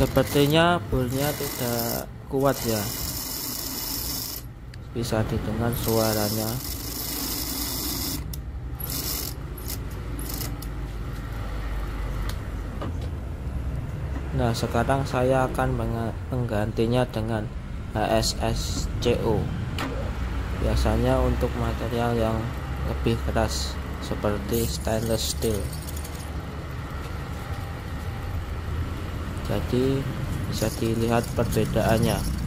sepertinya burnya tidak kuat ya. Bisa didengar suaranya. Nah sekarang saya akan menggantinya dengan HSSCO Biasanya untuk material yang lebih keras seperti stainless steel Jadi bisa dilihat perbedaannya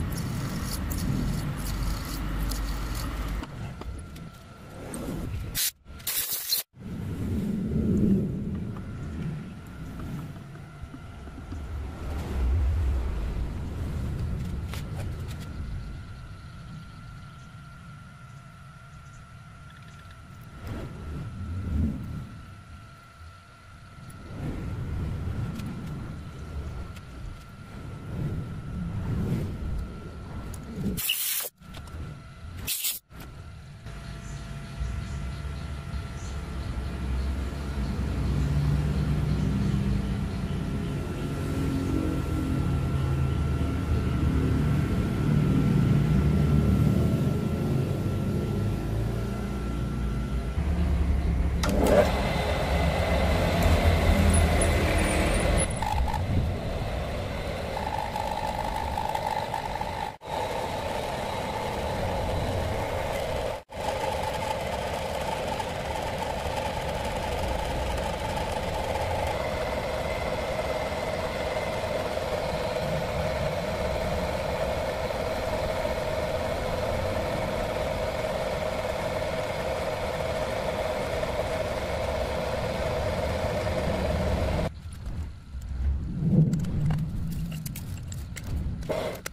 you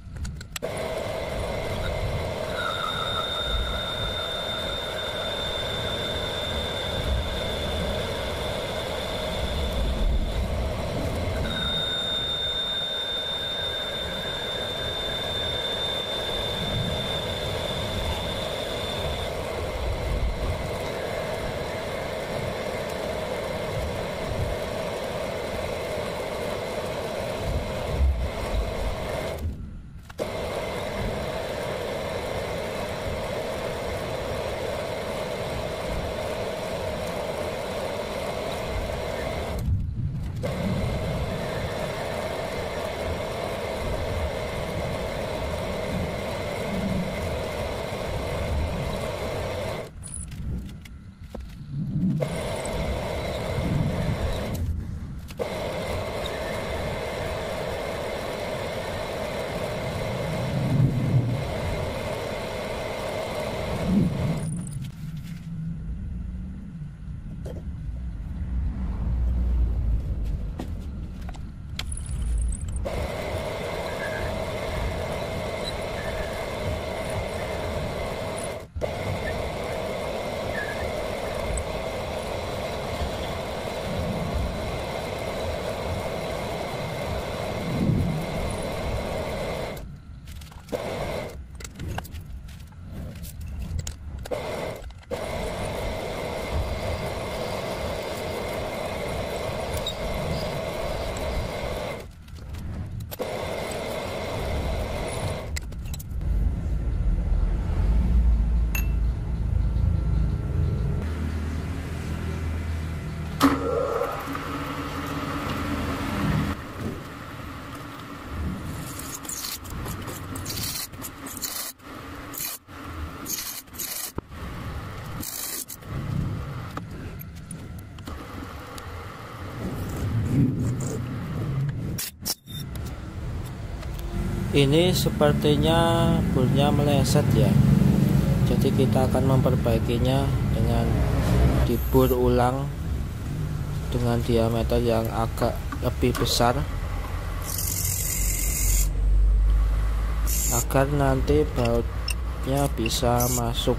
ini sepertinya burnya meleset ya. Jadi kita akan memperbaikinya dengan dibur ulang dengan diameter yang agak lebih besar. Agar nanti bautnya bisa masuk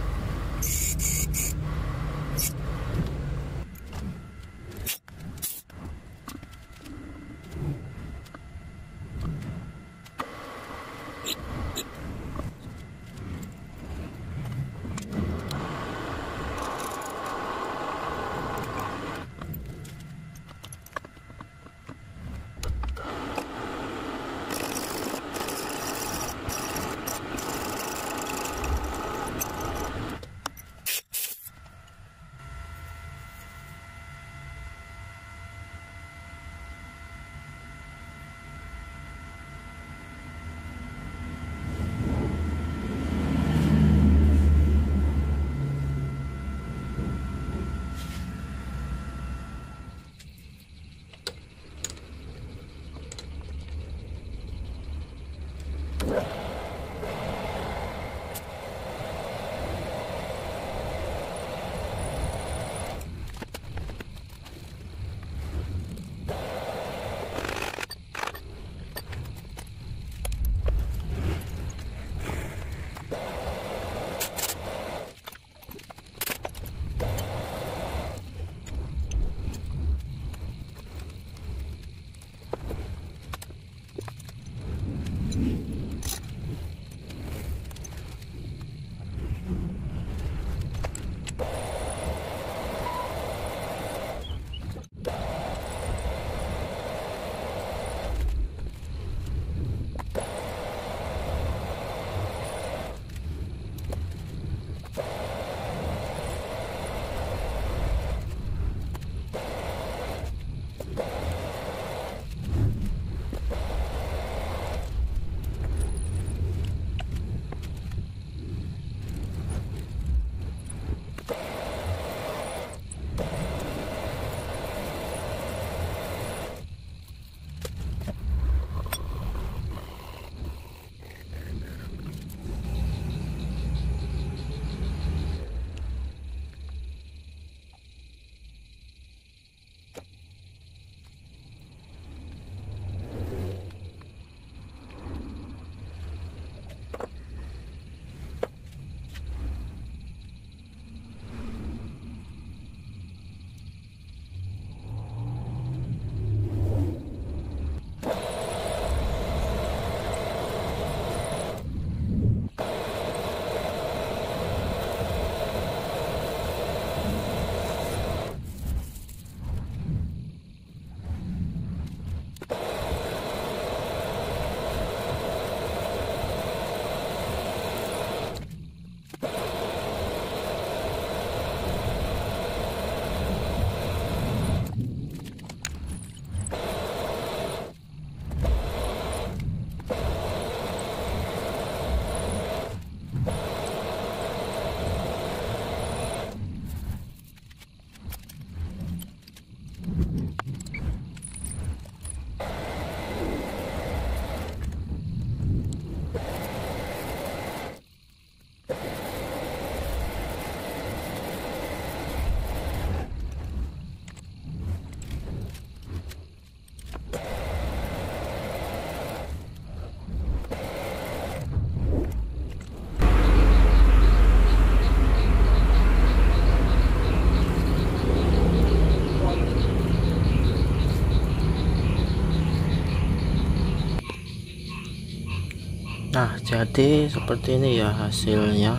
jadi seperti ini ya hasilnya.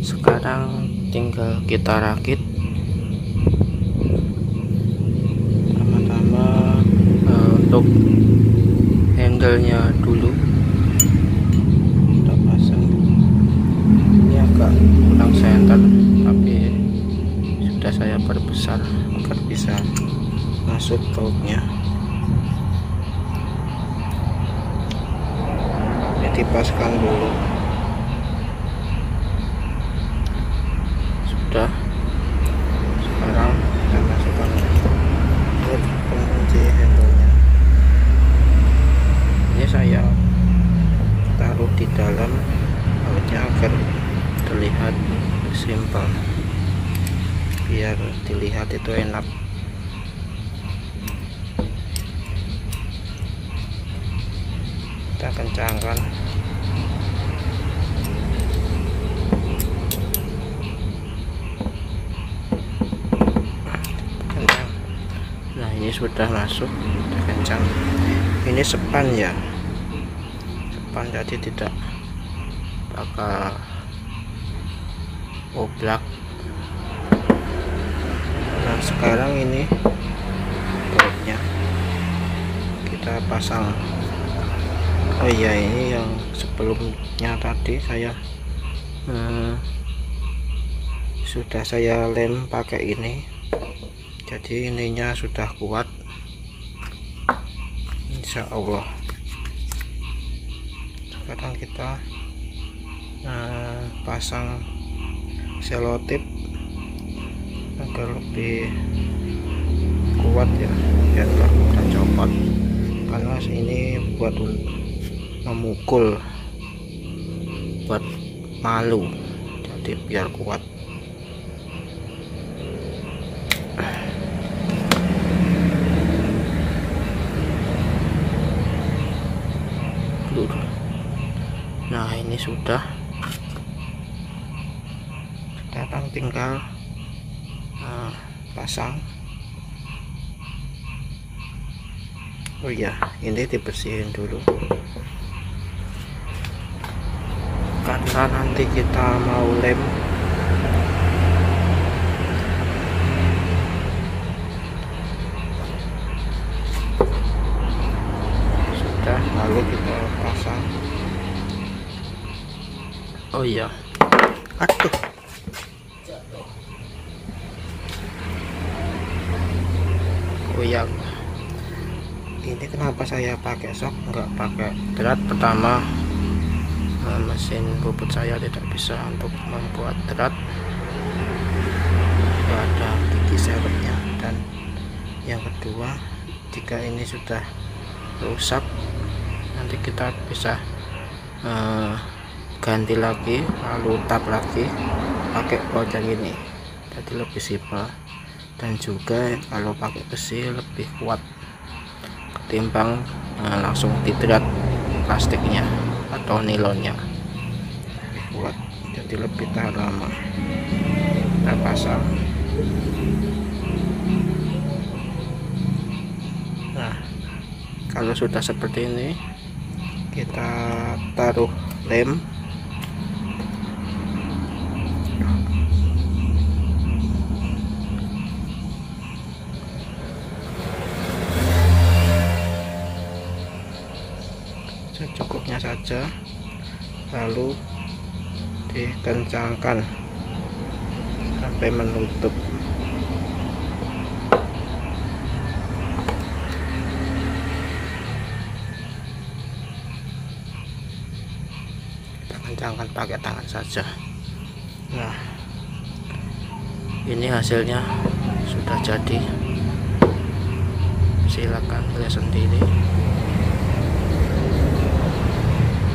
Sekarang tinggal kita rakit. Pertama uh, untuk handle-nya dulu. Kita pasang. Ini agak kurang center tapi sudah saya perbesar agar bisa masuk bautnya dipaskan dulu. Sudah. Sekarang kita masukkan pengunci handle ini saya taruh di dalam bautnya agar terlihat simpel. Biar dilihat itu enak. Kita kencangkan nah ini sudah masuk sudah kencang. Ini sepan ya? Sepan jadi tidak bakal oblak. Nah sekarang ini bautnya kita pasang. Oh iya ini yang sebelumnya tadi saya hmm, sudah saya lem pakai ini jadi ininya sudah kuat. Insya Allah sekarang kita uh, pasang selotip agar lebih kuat ya biar nggak mudah copot. Karena ini buat memukul buat malu. Jadi biar kuat nah ini sudah. Sekarang tinggal uh, pasang. Oh ya ini dibersihin dulu. Karena nanti kita mau lem. Sudah lalu kita pasang oh iya. Aduh oh iya. Ini kenapa saya pakai sok enggak pakai berat pertama. Eh, mesin bubut saya tidak bisa untuk membuat drat tidak ada gigi serepnya. Dan yang kedua jika ini sudah rusak nanti kita bisa uh, ganti lagi lalu tap lagi pakai lojang ini. Jadi lebih simpel. Dan juga kalau pakai besi lebih kuat ketimbang uh, langsung didrat plastiknya atau nilonnya. Lebih kuat jadi lebih tahan lama. Kita pasang. Nah kalau sudah seperti ini kita taruh lem secukupnya saja. Lalu dikencangkan sampai menutup. Kita kencangkan pakai tangan saja. Nah ini hasilnya sudah jadi. Silakan lihat sendiri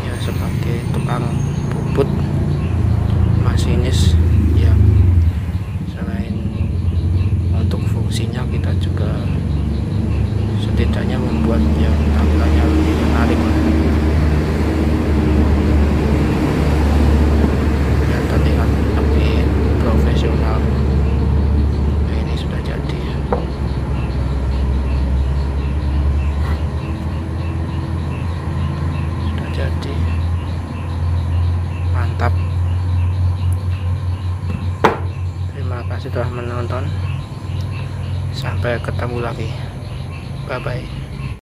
ya sebagai tukang bubut masinis